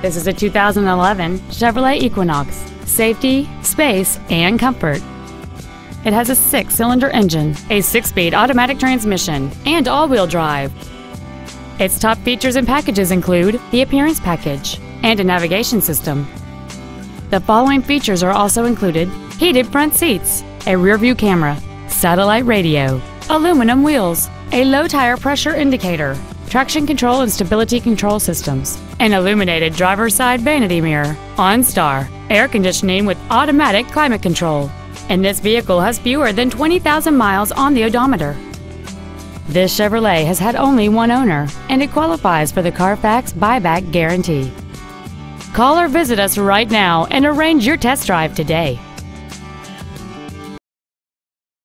This is a 2011 Chevrolet Equinox. Safety, space, and comfort. It has a six cylinder engine, a six speed automatic transmission, and all wheel drive. Its top features and packages include the appearance package and a navigation system. The following features are also included heated front seats, a rear view camera, satellite radio, aluminum wheels, a low tire pressure indicator, traction control and stability control systems, an illuminated driver's side vanity mirror, OnStar, air conditioning with automatic climate control, and this vehicle has fewer than 20,000 miles on the odometer. This Chevrolet has had only one owner, and it qualifies for the Carfax buyback guarantee. Call or visit us right now and arrange your test drive today.